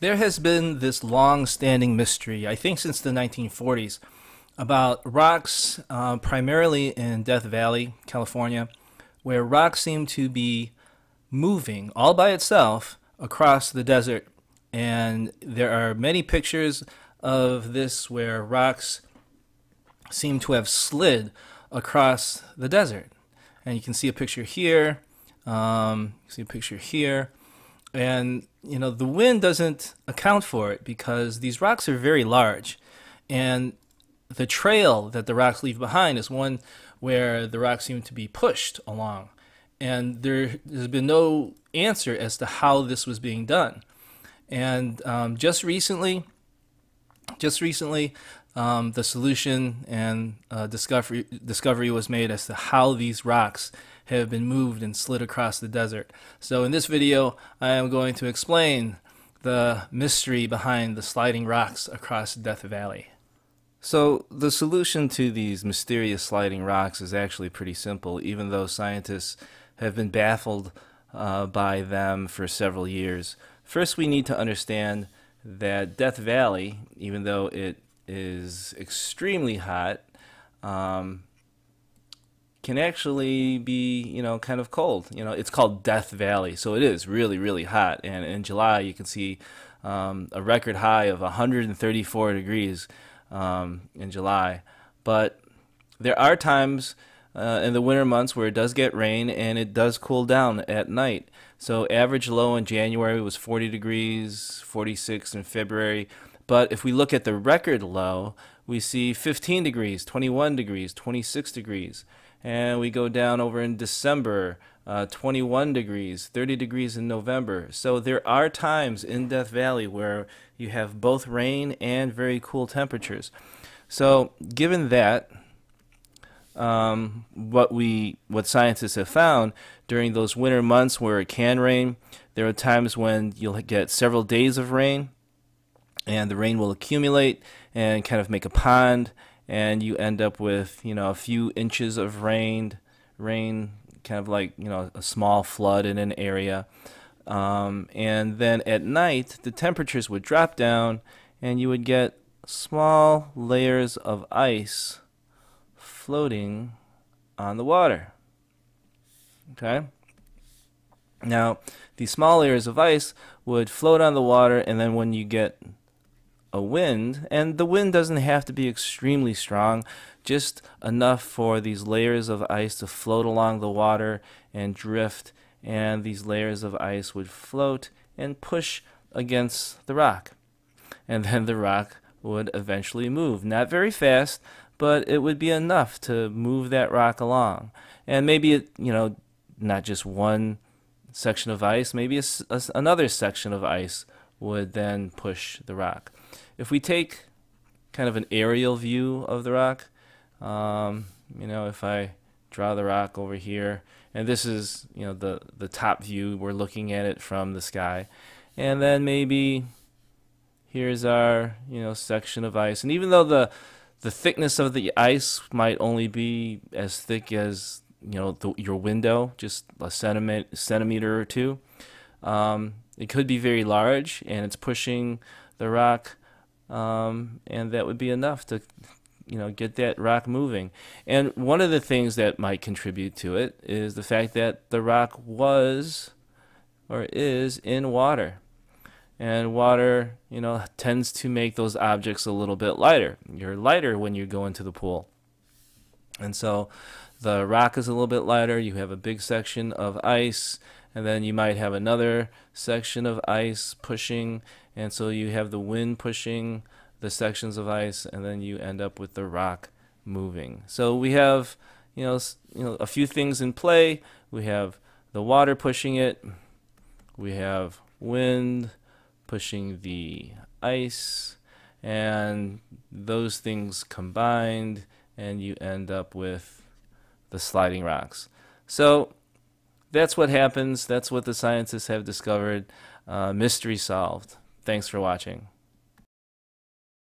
There has been this long standing mystery, I think since the 1940s, about rocks, uh, primarily in Death Valley, California, where rocks seem to be moving all by itself across the desert. And there are many pictures of this where rocks seem to have slid across the desert. And you can see a picture here, um, see a picture here and you know the wind doesn't account for it because these rocks are very large. And the trail that the rocks leave behind is one where the rocks seem to be pushed along. And there has been no answer as to how this was being done. And um, just recently just recently um, the solution and uh, discovery discovery was made as to how these rocks have been moved and slid across the desert. So in this video, I am going to explain the mystery behind the sliding rocks across Death Valley. So the solution to these mysterious sliding rocks is actually pretty simple, even though scientists have been baffled uh, by them for several years. First, we need to understand that Death Valley, even though it is extremely hot, um, can actually be, you know, kind of cold. You know, it's called Death Valley, so it is really, really hot. And in July, you can see um, a record high of 134 degrees um, in July. But there are times uh, in the winter months where it does get rain and it does cool down at night. So average low in January was 40 degrees, 46 in February. But if we look at the record low, we see 15 degrees, 21 degrees, 26 degrees and we go down over in December, uh, 21 degrees, 30 degrees in November. So there are times in Death Valley where you have both rain and very cool temperatures. So given that, um, what we what scientists have found during those winter months where it can rain, there are times when you'll get several days of rain, and the rain will accumulate and kind of make a pond and you end up with you know a few inches of rain, rain, kind of like you know a small flood in an area, um, and then at night the temperatures would drop down, and you would get small layers of ice floating on the water. Okay. Now, these small layers of ice would float on the water, and then when you get a wind, and the wind doesn't have to be extremely strong, just enough for these layers of ice to float along the water and drift, and these layers of ice would float and push against the rock. And then the rock would eventually move. Not very fast, but it would be enough to move that rock along. And maybe it, you know, not just one section of ice, maybe a, a, another section of ice would then push the rock. If we take kind of an aerial view of the rock, um, you know, if I draw the rock over here, and this is, you know, the, the top view, we're looking at it from the sky, and then maybe here's our, you know, section of ice, and even though the the thickness of the ice might only be as thick as you know the, your window, just a centimeter, centimeter or two. Um, it could be very large, and it's pushing the rock, um, and that would be enough to, you know, get that rock moving. And one of the things that might contribute to it is the fact that the rock was or is in water. And water, you know, tends to make those objects a little bit lighter. You're lighter when you go into the pool. And so the rock is a little bit lighter. You have a big section of ice and then you might have another section of ice pushing and so you have the wind pushing the sections of ice and then you end up with the rock moving. So we have you know you know a few things in play. We have the water pushing it. We have wind pushing the ice. And those things combined and you end up with the sliding rocks. So that's what happens. That's what the scientists have discovered. Uh, mystery solved. Thanks for watching.